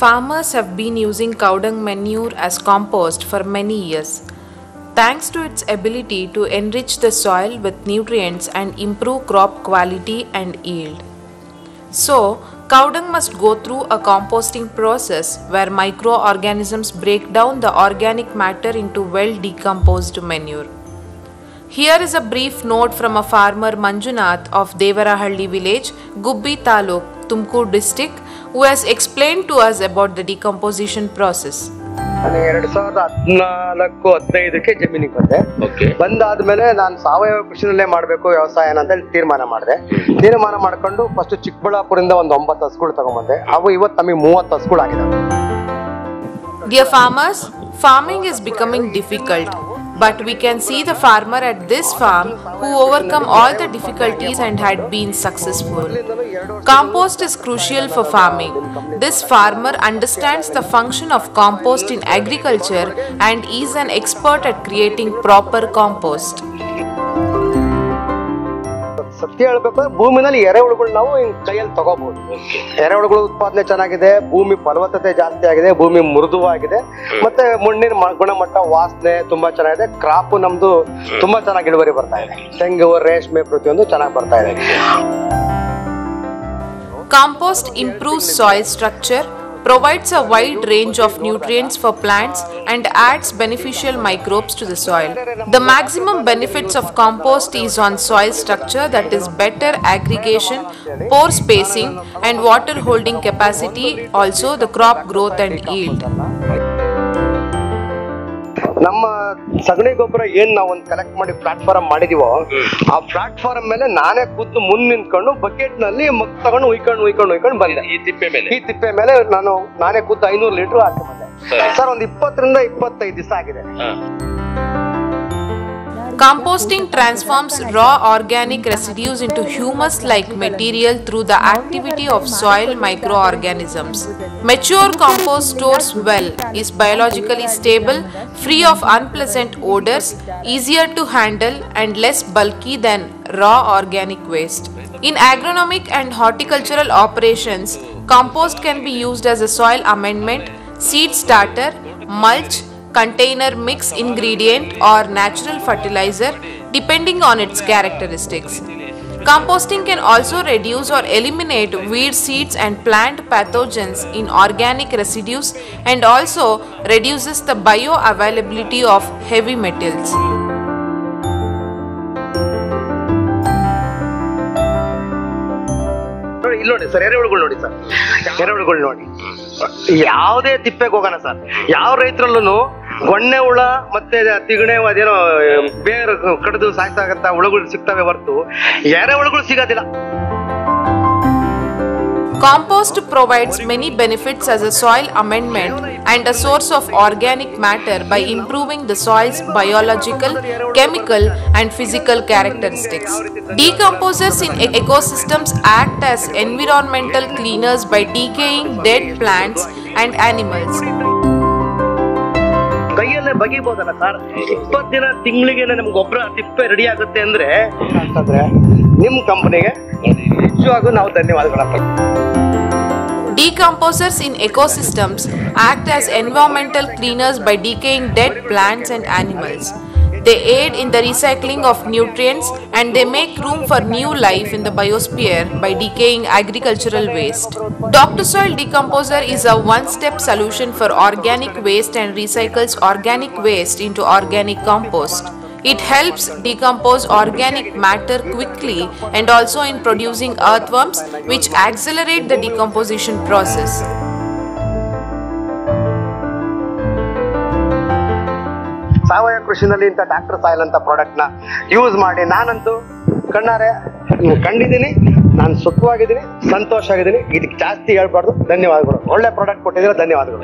Farmers have been using cow dung manure as compost for many years. Thanks to its ability to enrich the soil with nutrients and improve crop quality and yield. So, cow dung must go through a composting process where microorganisms break down the organic matter into well decomposed manure. Here is a brief note from a farmer Manjunath of Devarahalli village, Gubbi Taluk, Tumkur district, who has explained to us about the decomposition process. ನಾನು ಎರಡ್ ಸಾವಿರದ ಹದಿನಾಲ್ಕು ಹದಿನೈದಕ್ಕೆ ಜಮೀನಿಗೆ ಬಂದೆ. Okay ಬಂದಾದ್ಮೇಲೆ ನಾನು ಸಾವಯವ ಕೃಷಿನಲ್ಲೇ ಮಾಡಬೇಕು ವ್ಯವಸಾಯ ಅಂತ ಹೇಳಿ ತೀರ್ಮಾನ ಮಾಡಿದೆ. ತೀರ್ಮಾನ ಮಾಡ್ಕೊಂಡು ಫಸ್ಟ್ ಚಿಕ್ಕಬಳ್ಳಾಪುರದಿಂದ ಒಂದು ಒಂಬತ್ತು ಹಸುಗಳು ತಗೊಂಬಂದೆ. ಅವು ಇವತ್ತು ನಮಗೆ ಮೂವತ್ತು ಆಗಿದೆ Dear farmers, farming is becoming difficult, but we can see the farmer at this farm who overcome all the difficulties and had been successful. Compost is crucial for farming. This farmer understands the function of compost in agriculture and is an expert at creating proper compost. ಸತ್ಯ ಹೇಳ್ಬೇಕು ಭೂಮಿನಲ್ಲಿ ಎರೆಹುಳುಗಳು ನಾವು ಹಿಂಗ್ ಕೈಯಲ್ಲಿ ತಗೋಬಹುದು ಎರೆಹುಳುಗಳು ಉತ್ಪಾದನೆ ಚೆನ್ನಾಗಿದೆ ಭೂಮಿ ಫಲವತ್ತತೆ ಜಾಸ್ತಿ ಆಗಿದೆ ಭೂಮಿ ಮೃದುವಾಗಿದೆ ಮತ್ತೆ ಮಣ್ಣಿನ ಮ- ಗುಣಮಟ್ಟ ವಾಸನೆ ತುಂಬಾ ಚೆನ್ನಾಗಿದೆ ಕ್ರಾಪ್ ನಮ್ದು ತುಂಬಾ ಚೆನ್ನಾಗಿ ಇಳುವರಿ ಬರ್ತಾ ಇದೆ. ತೆಂಗು ರೇಷ್ಮೆ ಪ್ರತಿಯೊಂದು ಚೆನ್ನಾಗಿ ಬರ್ತಾ ಇದೆ. Compost improve soil structure, provides a wide range of nutrients for plants, and adds beneficial microbes to the soil. The maximum benefits of compost is on soil structure that is better aggregation, pore spacing, and water holding capacity, also the crop growth and yield. ನಮ್ಮ ಸಗಣಿ ಗೊಬ್ಬರ ಏನ್ ನಾವು ಒಂದು collect ಮಾಡಿ platform ಮಾಡಿದೀವೋ ಆ platform ಮೇಲೆ ನಾನೇ ಕೂತು ಮುಂದ್ ನಿಂತ್ಕೊಂಡು ಬಕೆಟ್ನಲ್ಲಿ ಮಗ್ ತಗೊಂಡು ಉಯ್ಕೊಂಡು ಉಯ್ಕೊಂಡು ಉಯ್ಕೊಂಡು ಬಂದೆ. ಈ ತಿಪ್ಪೆ ಮೇಲೆ? ಈ ತಿಪ್ಪೆ ಮೇಲೆ ನಾನು ನಾನೇ ಕೂತು ಐನೂರು ಲೀಟರ್ ಹಾಕಿ ಬಂದೆ. ಸರಿ. ಒಂದ್ ಇಪ್ಪತ್ತರಿಂದ ಇಪ್ಪತ್ತೈದು ದಿವಸ ಆಗಿದೆ. Composting transforms raw organic residues into humus like material through the activity of soil microorganisms. Mature compost stores well, is biologically stable, free of unpleasant odors, easier to handle, and less bulky than raw organic waste. In agronomic and horticultural operations, compost can be used as a soil amendment, seed starter, mulch, container mix ingredient or natural fertilizer depending on its characteristics. Composting can also reduce or eliminate weed seeds and plant pathogens in organic residues and also reduces the bioavailability of heavy metals. ನೋಡಿ ಇಲ್ಲಿ ನೋಡಿ sir ಎರೆಹುಳುಗಳು ನೋಡಿ sir ಎರೆಹುಳುಗಳು ನೋಡಿ ಯಾವುದೇ ತಿಪ್ಪೆಗೆ ಹೋಗೋಣ sir ಯಾವ ರೈತರಲ್ಲೂ ಗೊಣ್ಣೆ ಹುಳ ಮತ್ತೆ ತಿಗಣೆ ಅದೇನೋ ಬೇರು ಕಡಿದು ಸಾಯ್ಸಾಗತ್ತ ಹುಳುಗಳು ಸಿಗ್ತವೆ ಹೊರತು ಎರೆಹುಳುಗಳು ಸಿಗೋದಿಲ್ಲ Compost provides many benefits as a soil amendment and a source of organic matter by improving the soil's biological, chemical, and physical characteristics. Decomposers in e- ecosystems act as environmental cleaners by decaying dead plants and animals. ಕೈಯಲ್ಲೇ ಬಗಿಬೋದಲ್ಲ sir ಇಪ್ಪತ್ತು ದಿನ ತಿಂಗಳಿಗೆ ನಮ್ಗೆ ಗೊಬ್ಬರ ತಿಪ್ಪೆ ready ಆಗುತ್ತೆ ಅಂದ್ರೆ ಅಂತಂದ್ರೆ ನಿಮ್ ಕಂಪನಿಗೆ ನಿಜವಾಗೂ ನಾವು ಧನ್ಯವಾದಗಳಪ್ಪ Decomposers in ecosystems act as environmental cleaners by decaying dead plants and animals. They aid in the recycling of nutrients and they make room for new life in the biosphere by decaying agricultural waste. Dr. Soil Decomposer is a one step solution for organic waste and recycles organic waste into organic compost. It helps decompose organic matter quickly and also in producing earthworms, which accelerate the decomposition process. ಕೃಷಿನಲ್ಲಿ ಇಂಥ doctor soil ಅಂತ ಪ್ರಾಡಕ್ಟ್ನ use ಮಾಡಿ ನಾನಂತೂ ಕಣ್ಣಾರೆ ಕಂಡಿದ್ದೀನಿ ನಾನು ಸುಖವಾಗಿದ್ದೀನಿ ಸಂತೋಷ ಆಗಿದ್ದೀನಿ ಇದಕ್ಕೆ ಜಾಸ್ತಿ ಹೇಳ್ಬಾರ್ದು ಧನ್ಯವಾದಗಳು ಒಳ್ಳೆ ಪ್ರಾಡಕ್ಟ್ ಕೊಟ್ಟಿದ್ದೀರಾ ಧನ್ಯವಾದಗಳು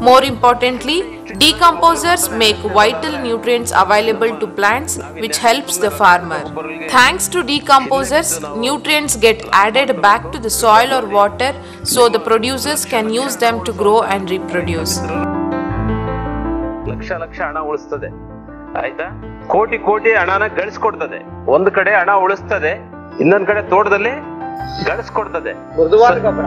More importantly, decomposers make vital nutrients available to plants, which helps the farmer. Thanks to decomposers, nutrients get added back to the soil or water so the producers can use them to grow and reproduce. Lakh lakh ಹಣ ಉಳಿಸ್ತದೆ ಆಯ್ತಾ ಕೋಟಿ ಕೋಟಿ ಹಣನ ಗಳಿಸ್ಕೊಡ್ತದೆ ಒಂದ್ ಕಡೆ ಹಣ ಉಳಿಸ್ತದೆ ಇನ್ನೊಂದ್ ಕಡೆ ತೋಟದಲ್ಲಿ ಗಳಿಸ್ಕೊಡ್ತದೆ ಮೃದುವಾದ ಗೊಬ್ಬರ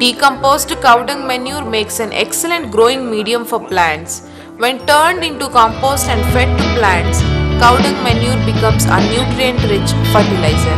Decomposed cow dung manure makes an excellent growing medium for plants. When turned into compost and fed to plants, cow dung manure becomes a nutrient rich fertilizer.